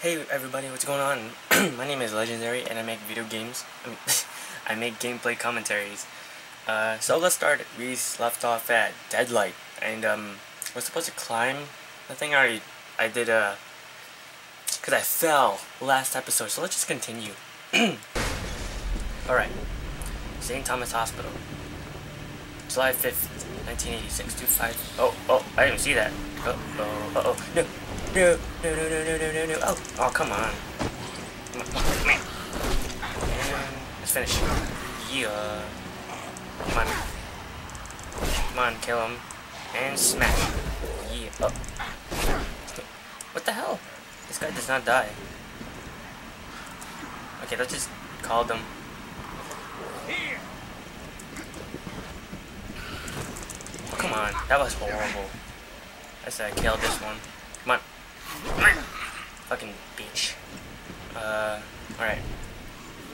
Hey everybody, what's going on? My name is Legendary and I make video games. I, I make gameplay commentaries. Uh, so let's start. We left off at Deadlight and um, we're supposed to climb the thing I already, I did uh, cause I fell last episode. So let's just continue. Alright, St. Thomas Hospital. July 5th, 1986, 25. Oh, oh, I didn't see that. Oh, oh, oh, oh, no. No, no, no, no, no, no, no, no. Oh, oh, come on. Come on, come on. Let's finish. Yeah. Come on. Come on, kill him. And smash. Yeah. Oh. What the hell? This guy does not die. Okay, let's just call them. Oh, come on. That was horrible. I said I killed this one. Fucking bitch. Uh, alright.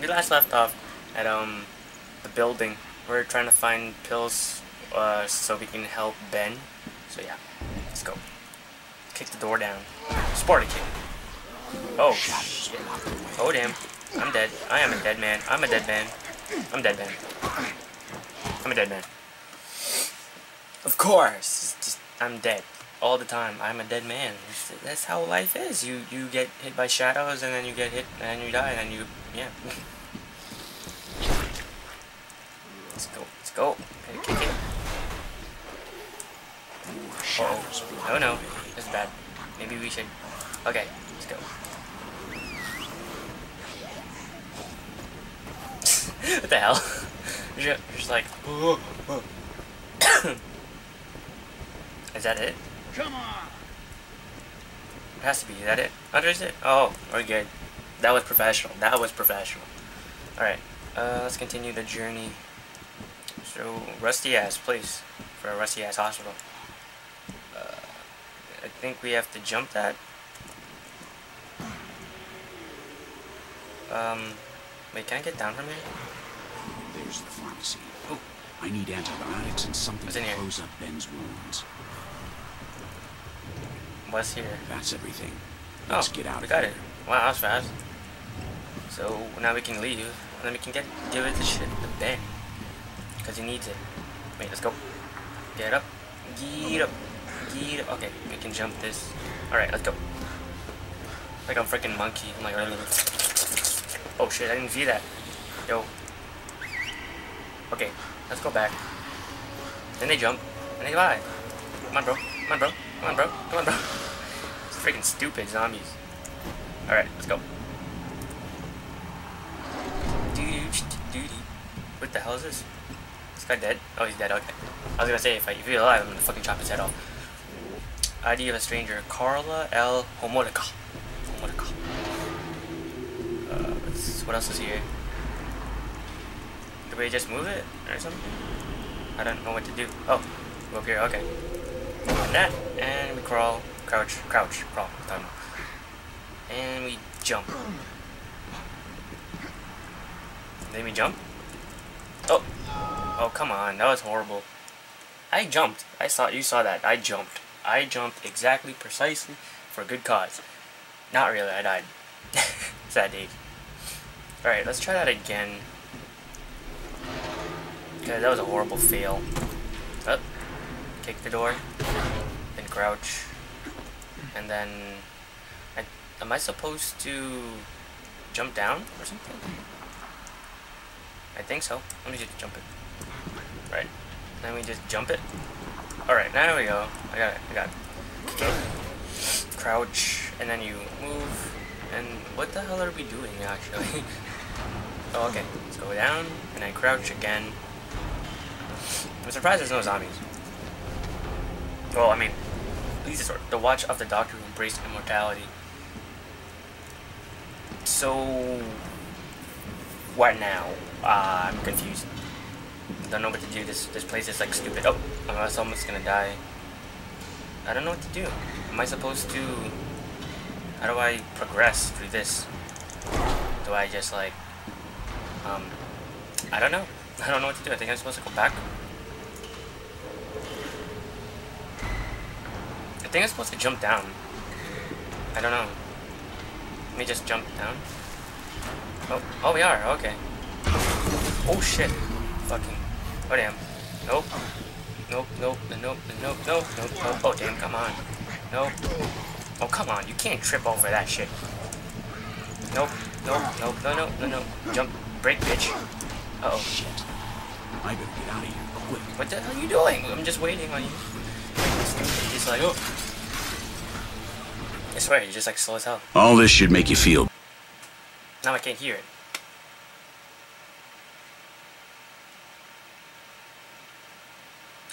We last left off at, um, the building. We're trying to find pills, uh, so we can help Ben. So yeah, let's go. Kick the door down. Sporty kick. Oh, shit. Oh, damn. I'm dead. I am a dead man. I'm a dead man. I'm dead man. I'm a dead man. Of course. Just, I'm dead all the time. I'm a dead man. That's how life is. You you get hit by shadows, and then you get hit, and you die, and then you yeah. let's go. Let's go. Okay, kick it. Oh. No, no. That's bad. Maybe we should. Okay. Let's go. what the hell? You're just like. Is that it? Come on. It has to be. Is that it? Oh, is it? Oh, we're good. That was professional. That was professional. Alright. Uh, let's continue the journey. So, rusty ass place for a rusty ass hospital. Uh, I think we have to jump that. Um, wait, can I get down from here? There's the pharmacy. Oh, I need antibiotics and something to close up Ben's wounds. What's here? That's everything. Oh, let's oh, get out we of got here. it. Wow, that was fast. So now we can leave, and then we can get give it the shit to Ben, because he needs it. Wait, let's go. Get up. Get up. Get up. Okay, we can jump this. All right, let's go. Like I'm freaking monkey. I'm like, oh shit, I didn't see that. Yo. Okay, let's go back. Then they jump, and they die. Come on, bro. Come on, bro. Come on, bro. Come on, bro. Freaking stupid zombies. Alright, let's go. What the hell is this? This guy dead? Oh, he's dead. Okay. I was gonna say, if, I, if he's alive, I'm gonna fucking chop his head off. ID of a stranger. Carla L. Homodica. Homodica. Uh, what else is here? Do we just move it or something? I don't know what to do. Oh, go up here. Okay And that, and we crawl, crouch, crouch, crawl, and we jump. Then we jump. Oh, oh come on, that was horrible. I jumped. I saw you saw that. I jumped. I jumped exactly, precisely, for a good cause. Not really. I died. Sad days. All right, let's try that again. Okay, that was a horrible fail. Oh, kick the door then crouch. And then... I, am I supposed to jump down or something? I think so. Let me just jump it. Right. Then we just jump it. Alright, now we go. I got it. I got it. Crouch, and then you move. And what the hell are we doing, actually? oh, okay. Let's go down, and then crouch again. I'm surprised there's no zombies. Well, I mean, Please, the watch of the doctor who embraced immortality. So, what now? Uh, I'm confused. Don't know what to do. This this place is like stupid. Oh, I'm almost gonna die. I don't know what to do. Am I supposed to? How do I progress through this? Do I just like, um, I don't know. I don't know what to do. I think I'm supposed to go back. think I'm supposed to jump down. I don't know. Let me just jump down. Oh, oh we are, okay. Oh shit. Fucking. Oh damn. Nope. Nope, nope, nope, nope, nope, nope, nope. Oh damn, come on. Nope. Oh come on, you can't trip over that shit. Nope, nope, nope, no, no, no, no. Jump, break, bitch. Uh oh. Shit. I better get out of here quick. What the hell are you doing? I'm just waiting on you. He's like, oh. I swear, you're just like slow as hell. All this should make you feel. Now I can't hear it.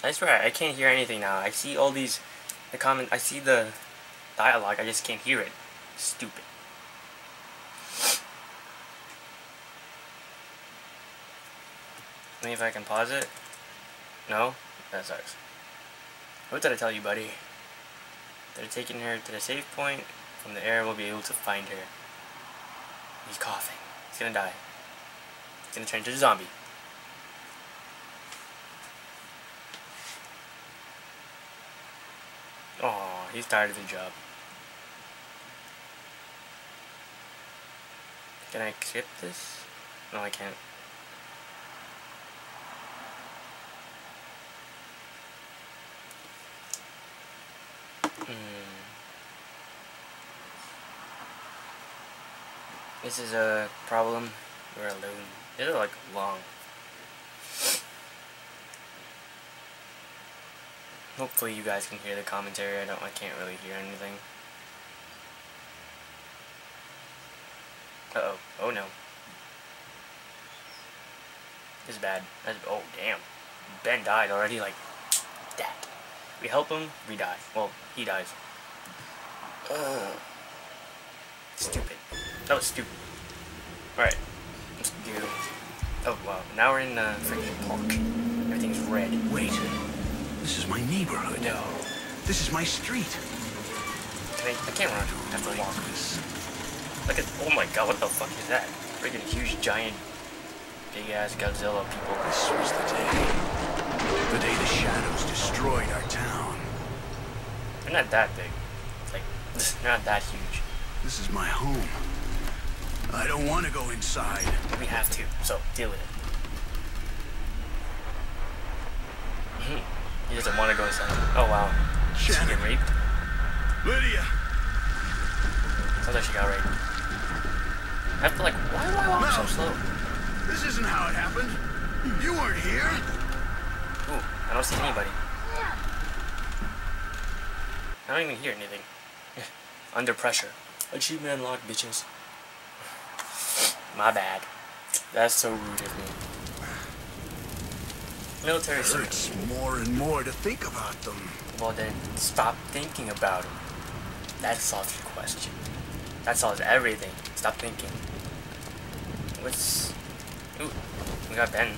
I swear, I can't hear anything now. I see all these, the comment, I see the dialogue, I just can't hear it. Stupid. Maybe if I can pause it. No? That sucks. What did I tell you, buddy? They're taking her to the safe point. From the air, we'll be able to find her. He's coughing. He's gonna die. He's gonna turn into a zombie. Oh, he's tired of the job. Can I skip this? No, I can't. This is a problem. We're alone. These are like long. Hopefully you guys can hear the commentary. I don't I can't really hear anything. Uh oh. Oh no. This is bad. That's, oh damn. Ben died already like that. We help him, we die. Well, he dies. Stupid. That was stupid. Alright. Let's do... Oh, wow. Now we're in the freaking park. Everything's red. Wait. This is my neighborhood. No. This is my street. Can I, I can't run. I have to walk. This. Look at... Oh my god, what the fuck is that? Freaking huge, giant, big-ass Godzilla people. This was the day. The day the shadows destroyed our town. They're not that big. Like, not that huge. This is my home. I don't want to go inside. We have to, so deal with it. Mm -hmm. He doesn't want to go inside. Oh wow. She get raped? Lydia! Sounds like she got raped. I have to like, why do I walk no. so slow? This isn't how it happened. You weren't here. Ooh, I don't see anybody. I don't even hear anything. Under pressure. Achievement unlocked, bitches. My bad. That's so rude of me. Military it hurts more and more to think about them. Well then, stop thinking about them. That solves your question. That solves everything. Stop thinking. What's... Ooh, we got Ben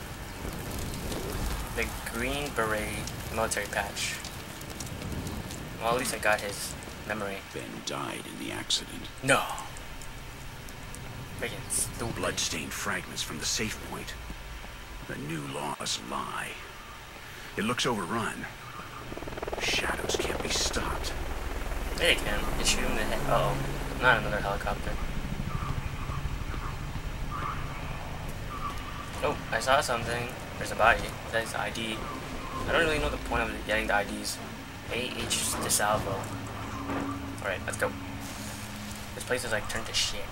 the Green Beret military patch. Well, at least I got his memory. Ben died in the accident. No. Freaking stupid. Bloodstained fragments from the safe point. The new laws lie. It looks overrun. Shadows can't be stopped. They can. They shoot him in the head. Uh oh. Not another helicopter. Oh, I saw something. There's a body. That's the ID. I don't really know the point of getting the IDs. A.H. DeSalvo. Alright, let's go. This place is like turned to shit.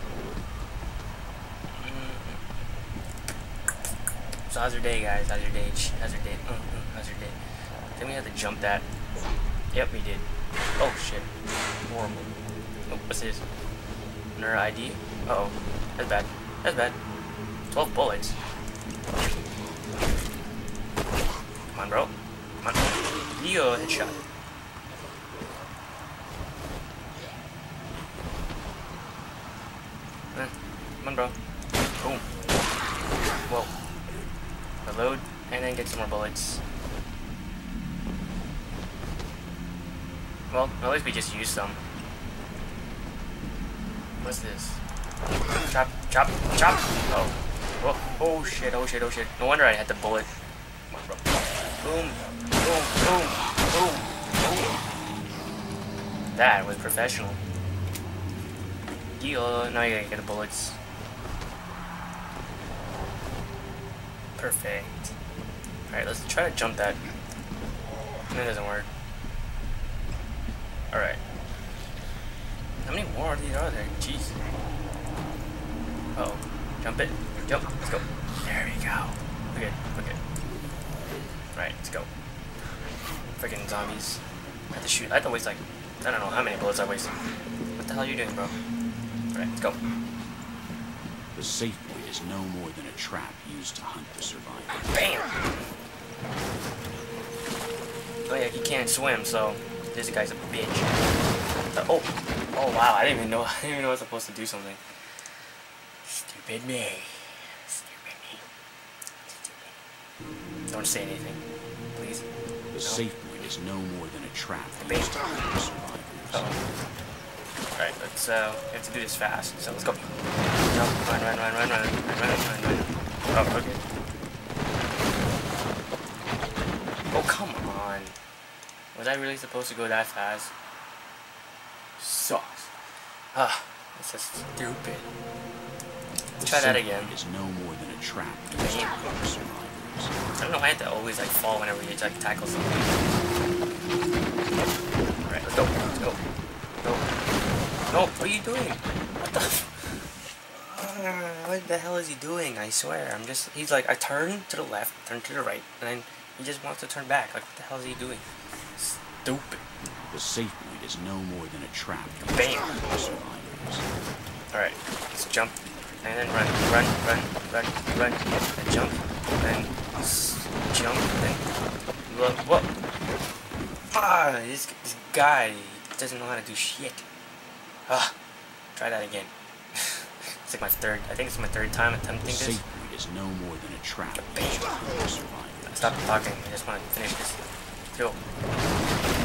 So how's your day, guys? How's your day? How's your day? Mm -hmm. How's your day? Then we have to jump that. Yep, we did. Oh, shit. Horrible. Oh, what's this? Another ID? Uh oh That's bad. That's bad. 12 bullets. Come on, bro. Come on. Leo headshot. Come on, bro. Boom. Whoa. Reload, and then get some more bullets. Well, at least we just used some. What's this? Chop, chop, chop! Oh. Oh, oh shit, oh shit, oh shit. No wonder I had the bullet. Boom, boom, boom, boom, boom. That was professional. Yeah, now you gotta get the bullets. Perfect. Alright, let's try to jump that. That doesn't work. Alright. How many more of these are there? Jeez. Uh oh. Jump it. Jump. Let's go. There we go. We're good. Alright, let's go. Freaking zombies. I have to shoot. I have to waste like, I don't know how many bullets I wasted. What the hell are you doing, bro? Alright, let's go. The safe point is no more than a trap used to hunt the survivor. Bam! Oh yeah, he can't swim, so this guy's a bitch. Uh, oh, oh wow! I didn't even know. I didn't even know I was supposed to do something. Stupid me. Stupid me. Stupid. Don't say anything, please. The safe point is no more than a trap used to hunt the survivors. Uh oh. Alright, let's uh, we have to do this fast. So let's go. Run, run, run, run, run, run, run, run, run. Oh. Oh, come on. Was I really supposed to go that fast? Sucks. Ah, this is stupid. The Try that again. is no more than a trap used to Bam. hunt the survivors. I don't know why I have to always like fall whenever you like tackle something. Alright, let's go. Let's go. Go. No, what are you doing? What the What the hell is he doing? I swear. I'm just he's like I turn to the left, turn to the right, and then he just wants to turn back. Like what the hell is he doing? Stupid. The safe point is no more than a trap Bam. to hunt the survivors. Alright, let's jump. And then run, run, run, run, run, and jump, and jump, and look, what? Ah, this, this guy doesn't know how to do shit. Ah, try that again. It's like my third, I think it's my third time attempting this. safe is no more than a trap Bam. used to hunt the survivors. Stop talking, I just want to finish this. Go.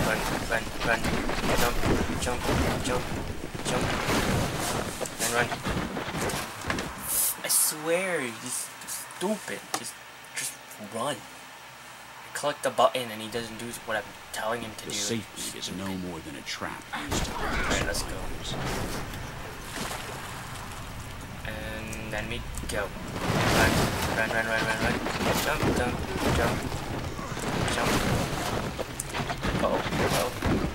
Run, run, run, jump, jump, jump, jump, and run. I swear, he's stupid. Just, just run. I click the button and he doesn't do what I'm telling him to The do. safe point is no more than a trap used to hunt the Alright, let's go. And then we go. Run, run, run, run, run, run. Jump, jump, jump, jump. Uh oh, uh oh.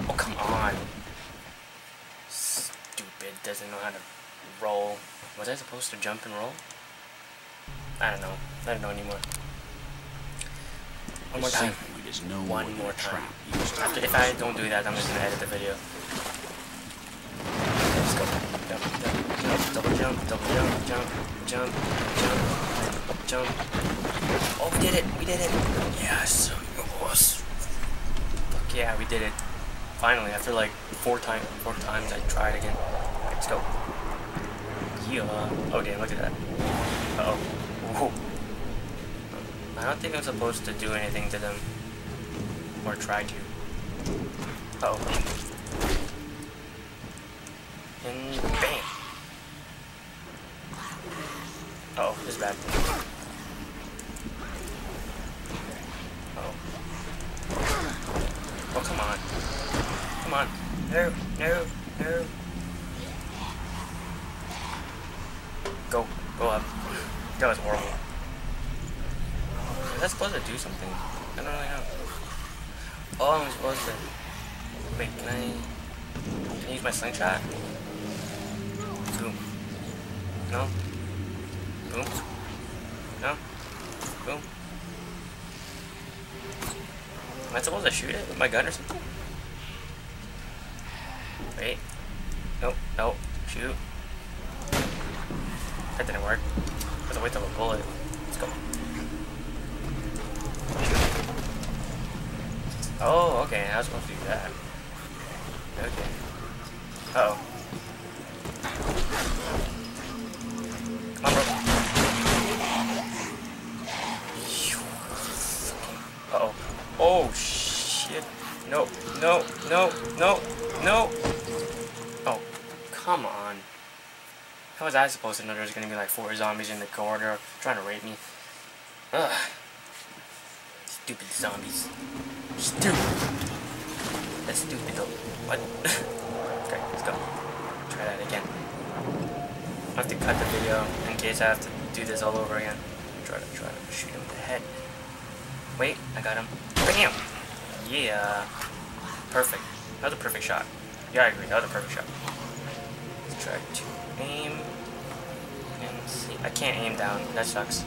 Oh, come on. Stupid, doesn't know how to roll. Was I supposed to jump and roll? I don't know. I don't know anymore. One more time. safe point is no One more than more a time. trap used to After, if I don't do that, I'm just gonna edit the video. Double jump, double jump, jump, jump, jump, jump. Oh, we did it! We did it! Yes! Yes! Fuck yeah, we did it. Finally, after like four times, four times I tried again. Let's go. Yeah. Oh damn, look at that. Uh oh. Whoa. I don't think I'm supposed to do anything to them. Or try to. Uh oh. And bam! Uh oh, this is bad. Oh. Oh, come on. Come on. No, no, no. Go, go up. That was horrible. Is that supposed to do something? I don't really know. Oh, I'm supposed to. Wait, can I. Can I use my slingshot? Boom. No? Boom. No? Boom. Am I supposed to shoot it with my gun or something? Wait. Nope, nope. Shoot. That didn't work. Have to wait till a bullet. Let's go. Oh, okay. I was supposed to do that. Okay. Uh oh. Come on, bro. Oh shit. No, no, no, no, no. Oh, come on. How was I supposed to know there's gonna be like four zombies in the corridor trying to rape me? Ugh. Stupid zombies. Stupid. That's stupid though. What? okay, let's go. Try that again. I have to cut the video in case I have to do this all over again. Try to try to shoot him in the head. Wait, I got him. Bam! Yeah. Perfect. That was a perfect shot. Yeah, I agree. That was a perfect shot. Let's try to aim. And see. I can't aim down. That sucks.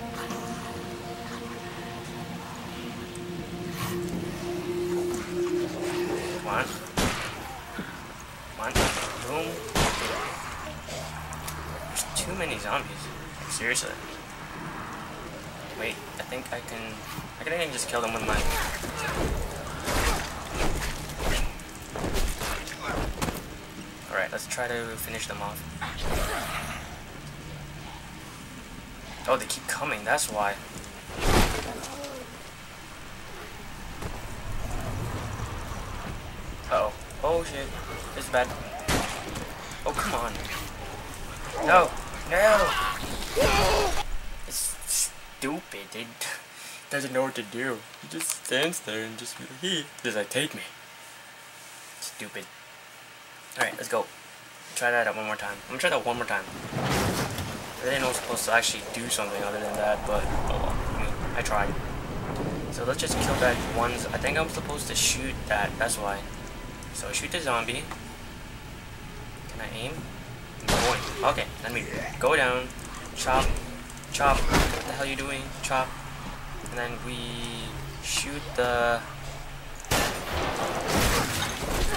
Come on. Come on. Boom. There's too many zombies. Seriously. Wait, I think I can... I think I can just kill them with my... Alright, let's try to finish them off. Oh, they keep coming, that's why. Uh oh. Oh shit. This is bad. Oh, come on. No! No! It's stupid. It doesn't know what to do. He just stands there and just he does like take me. Stupid. Alright, let's go. Try that out one more time. I'm gonna try that one more time. I didn't know I was supposed to actually do something other than that, but oh well. I mean, I tried. So let's just kill that ones. I think I'm supposed to shoot that. That's why. So shoot the zombie. Can I aim? I'm. Okay, let me go down. Chop. Chop. What the hell are you doing? Chop. And then we shoot the...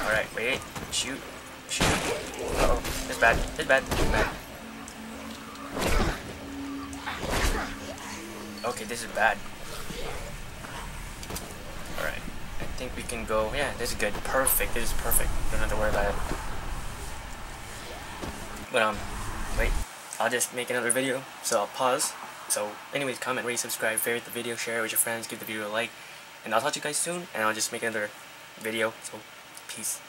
Alright, wait. Shoot. Shoot. Uh oh It's bad. It's bad. It's bad. Okay, this is bad. Alright. I think we can go. Yeah, this is good. Perfect. This is perfect. Don't have to worry about it. But, um, wait. I'll just make another video. So I'll pause. So, anyways, comment, rate, subscribe, favorite the video, share it with your friends, give the video a like. And I'll talk to you guys soon. And I'll just make another video. So, peace.